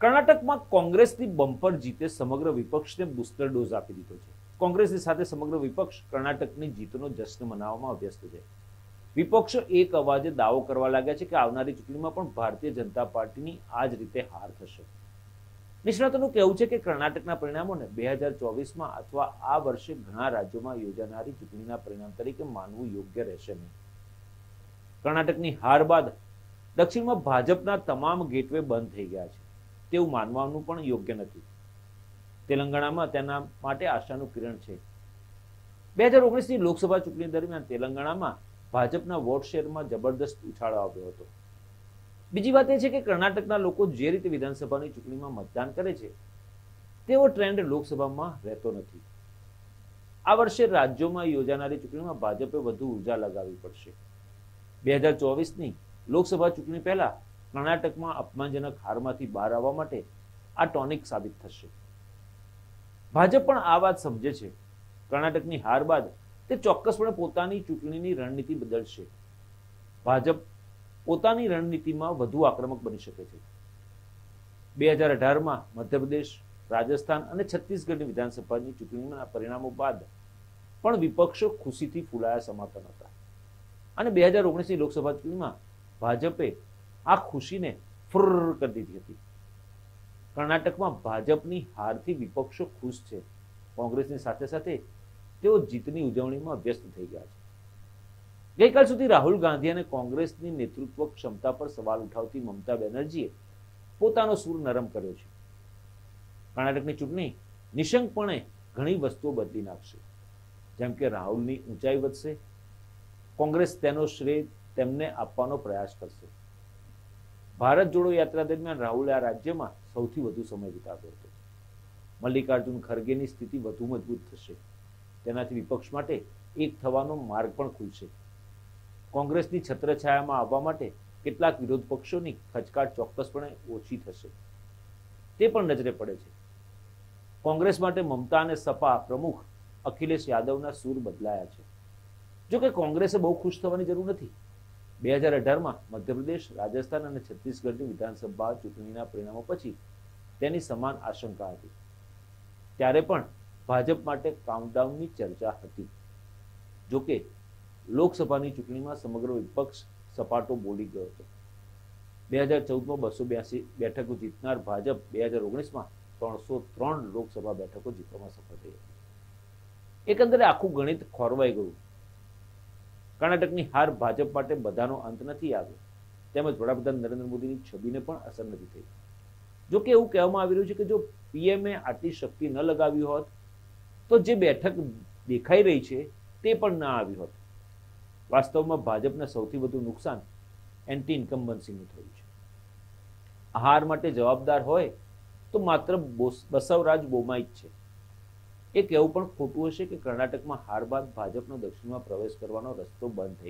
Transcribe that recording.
કર્ણાટકમાં કોંગ્રેસની બમ્પર જીતે સમગ્ર વિપક્ષને બુસ્ટર ડોઝ આપી દીધો છે. કોંગ્રેસની સાથે સમગ્ર વિપક્ષ કર્ણાટકની જીતનો જશ્ન મનાવવામાં વ્યસ્ત છે. વિપક્ષો એક અવાજે દાવો કરવા લાગ્યા છે કે આવનારી ચૂંટણીમાં પણ ભારતીય જનતા પાર્ટીની આ જ રીતે હાર થશે. નિષ્ણાતોનું કહેવું છે કે કર્ણાટકના પરિણામોને બે હજાર ચોવીસમાં અથવા આ વર્ષે ઘણા રાજ્યોમાં યોજાનારી ચૂંટણીના પરિણામ તરીકે માનવું યોગ્ય રહેશે નહીં. કર્ણાટકની હાર બાદ દક્ષિણમાં ભાજપના તમામ ગેટવે બંધ થઈ ગયા છે. તેવું માનવાનું પણ યોગ્ય નથી. તેલંગાણામાં તેના માટે આશાનું કિરણ છે. બે હજાર ઓગણીસની લોકસભા ચૂંટણી દરમિયાન તેલંગાણામાં ભાજપના વોટ શેરમાં જબરદસ્ત ઉછાળો આવ્યો હતો. બીજી વાત એ છે કે કર્ણાટકના લોકો જે રીતે વિધાનસભાની ચૂંટણીમાં મતદાન કરે છે, તેવો ટ્રેન્ડ લોકસભામાં રહેતો નથી. આ વર્ષે રાજ્યોમાં યોજાનારી ચૂંટણીમાં ભાજપે વધુ ઊર્જા લગાવવી પડશે. બે હજાર ચોવીસની લોકસભા ચૂંટણી પહેલા કર્ણાટકમાં અપમાનજનક હારમાંથી બહાર આવવા માટે આ ટોનિક સાબિત થશે. ભાજપ પણ આ વાત સમજે છે. કર્ણાટકની હાર બાદ તે ચોક્કસપણે પોતાની ચૂંટણીની રણનીતિ બદલશે. ભાજપ પોતાની રણનીતિમાં વધુ આક્રમક બની શકે છે. બે હજાર અઢારમાં મધ્યપ્રદેશ, રાજસ્થાન અને છત્તીસગઢની વિધાનસભાની ચૂંટણીના પરિણામો બાદ પણ વિપક્ષો ખુશીથી ફૂલાયા સમાતા હતા. અને બે હજાર ઓગણીસની લોકસભા ચૂંટણીમાં ભાજપે આ ખુશીને ફુર કરી દીધી હતી. કર્ણાટકમાં ભાજપની હારથી વિપક્ષો ખુશ છે. કોંગ્રેસની સાથે સાથે તેઓ જીતની ઉજવણીમાં વ્યસ્ત થઈ ગયા છે. ગઈકાલ સુધી રાહુલ ગાંધી અને કોંગ્રેસની નેતૃત્વ ક્ષમતા પર સવાલ ઉઠાવતી મમતા બેનર્જીએ પોતાનો સૂર નરમ કર્યો છે. કર્ણાટકની ચૂંટણી નિશંકપણે ઘણી વસ્તુઓ બદલી નાખશે. જેમ કે રાહુલની ઊંચાઈ વધશે, કોંગ્રેસ તેનો શ્રેય તેમને આપવાનો પ્રયાસ કરશે. ભારત જોડો યાત્રા દરમિયાન રાહુલે આ રાજ્યમાં સૌથી વધુ સમય વિતાવ્યો હતો. મલ્લિકાર્જુન ખરગેની સ્થિતિ વધુ મજબૂત થશે. તેનાથી વિપક્ષ માટે એક થવાનો માર્ગ પણ ખુલશે. કોંગ્રેસની છત્રછાયામાં આવવા માટે કેટલાક વિરોધ પક્ષોની ખચકાટ ચોક્કસપણે ઓછી થશે. તે પણ નજરે પડે છે. કોંગ્રેસ માટે મમતા અને સપા પ્રમુખ અખિલેશ યાદવના સૂર બદલાયા છે. જો કે કોંગ્રેસે બહુ ખુશ થવાની જરૂર નથી. બે હજાર અઢારમાં મધ્યપ્રદેશ, રાજસ્થાન અને છત્તીસગઢની વિધાનસભા ચૂંટણીના પરિણામો પછી તેની સમાન આશંકા હતી. ત્યારે પણ ભાજપ માટે કાઉન્ટડાઉનની ચર્ચા હતી. જોકે લોકસભાની ચૂંટણીમાં સમગ્ર વિપક્ષ સપાટો બોલી ગયો હતો. બે હજાર ચૌદમાં બસો બ્યાસી બેઠકો જીતનાર ભાજપ બે હજાર ઓગણીસમાં ત્રણસો ત્રણ લોકસભા બેઠકો જીતવામાં સફળ થઈ હતી. એકંદરે આખું ગણિત ખોરવાઈ ગયું. કર્ણાટકની હાર ભાજપ માટે બધાનો અંત નથી આવ્યો. તેમજ વડાપ્રધાન નરેન્દ્ર મોદીની છબીને પણ અસર નથી થઈ. જો કે એવું કહેવામાં આવી રહ્યું છે કે જો પીએમએ આટલી શક્તિ ન લગાવી હોત, તો જે બેઠક દેખાઈ રહી છે તે પણ ના આવી હોત. વાસ્તવમાં ભાજપને સૌથી વધુ નુકસાન એન્ટી ઇન્કમ્બન્સીનું થયું છે. હાર માટે જવાબદાર હોય તો માત્ર બોસ- બસવરાજ બોમાઈ જ છે. એક એવું પણ ખોટું હશે કે કર્ણાટકમાં હાર બાદ ભાજપનો દક્ષિણમાં પ્રવેશ કરવાનો રસ્તો બંધ થઈ